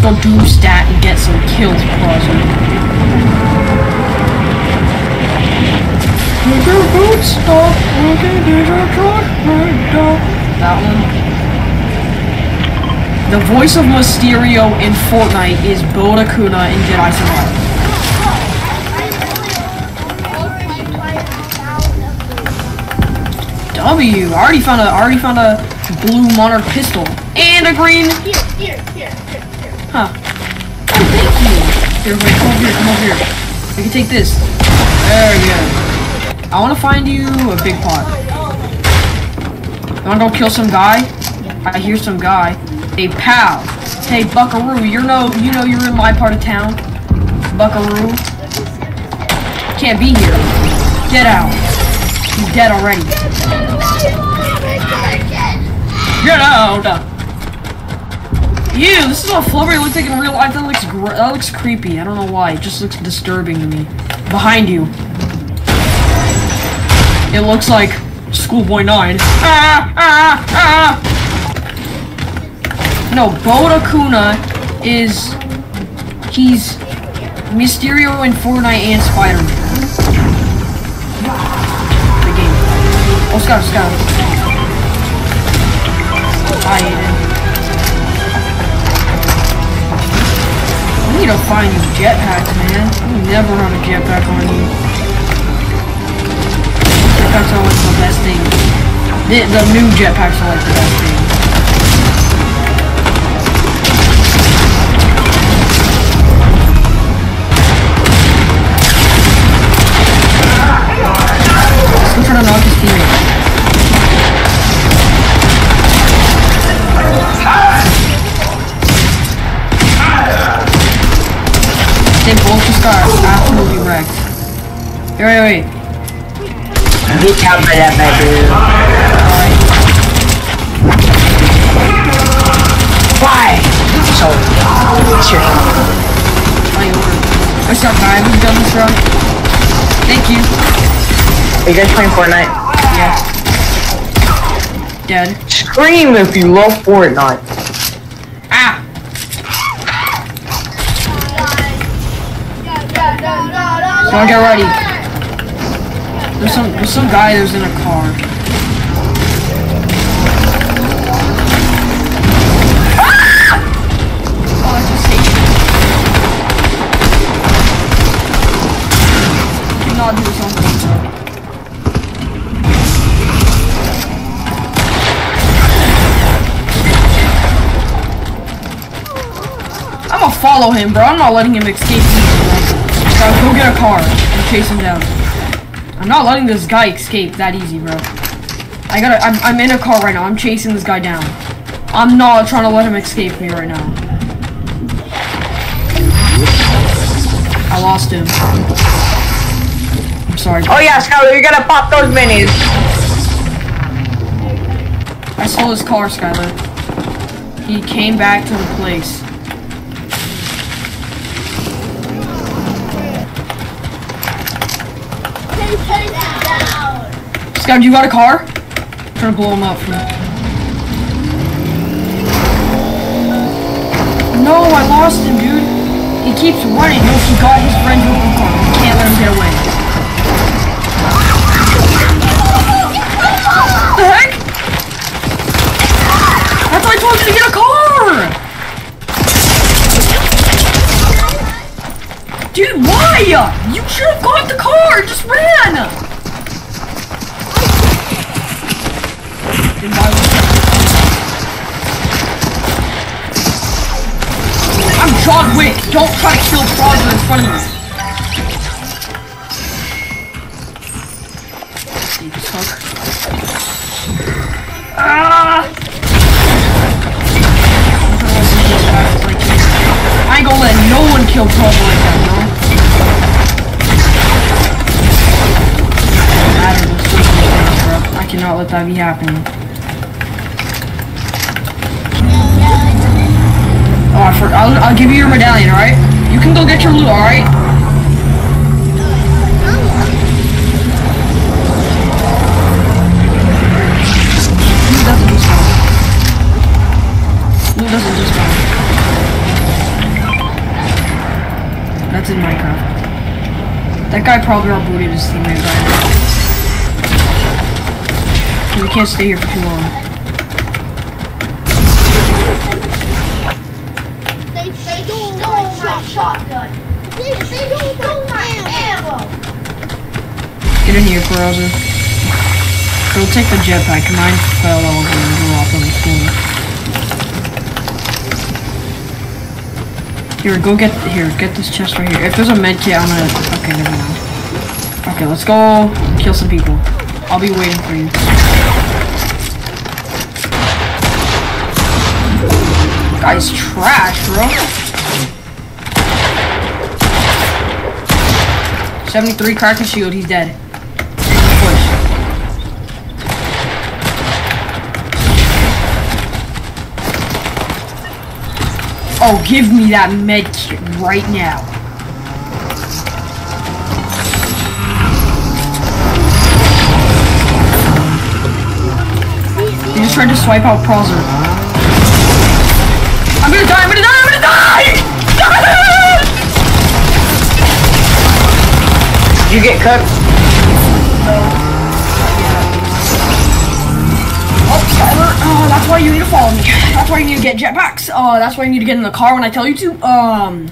Let's go do stat and get some kills, Crosby. That one. The voice of Mysterio in Fortnite is Bode Akuna in Jedi Survivor. W. I already found a I already found a blue monarch pistol and a green. Here, here, here, here, here. Huh. Oh, thank you. Here, wait, come over here, come over here. You can take this. There you go. I want to find you a big pot. You want to go kill some guy? I hear some guy. Hey, pal. Hey, Buckaroo. You know, you know you're in my part of town. Buckaroo. Can't be here. Get out. He's dead already. Get out! Ew, this is what Flubber looks like in real life. That looks that looks creepy. I don't know why. It just looks disturbing to me. Behind you. It looks like Schoolboy 9. Ah, ah, ah. No, Bode Akuna is... He's Mysterio in Fortnite and Spider-Man. The game. Oh, Scott, Scott. To find you jetpacks, man. You never run a jetpack on you. Jetpacks are like the best thing. The, the new jetpacks are like the best thing. Both just absolutely wrecked. Wait, wait, wait. Be covered up, my dude. Why? So, what's your My over. What's up, guy? Who's done this run? Thank you. Are you guys playing Fortnite? Yeah. Dead. Scream if you love Fortnite. Someone get ready. There's some there's some guy that's in a car. Ah! Oh. I'm gonna follow him, bro. I'm not letting him escape. Bro, go get a car and chase him down. I'm not letting this guy escape that easy, bro. I gotta. I'm, I'm in a car right now. I'm chasing this guy down. I'm not trying to let him escape me right now. I lost him. I'm sorry. Oh yeah, Skylar, you're gonna pop those minis. I stole his car, Skylar. He came back to the place. Skylar, you got a car? I'm trying to blow him up. No, I lost him, dude. He keeps running. Look, he got his friend to a car. We can't let him get away. What the heck? I told you to get a car! Dude, why? Should have got the car! Just ran! Why was I'm John Wick! Don't try to kill Frogger in front of me! Ah! Let that be happening. Oh, I for, I'll, I'll give you your medallion, alright? You can go get your loot, alright? Doesn't doesn't. That's in Minecraft. That guy probably rebooted his teammate right now. We can't stay here for too long. They, they don't want my shotgun. They, they don't want my ammo. Get in here, Corozza. Go take the jetpack. Mine fell over and blew off on the floor. Here, go get here. Get this chest right here. If there's a med kit, I'm gonna. Okay, never mind. Okay, let's go kill some people. I'll be waiting for you. Guy's trash, bro. 73 crack shield, he's dead. Push. Oh, give me that med kit right now. He just tried to swipe out Prawser. I'm gonna die, I'm gonna die, I'm gonna die! Did you get cooked? Oh, Skylar, oh, that's why you need to follow me. That's why you need to get jetpacks. Oh, that's why you need to get in the car when I tell you to. Um,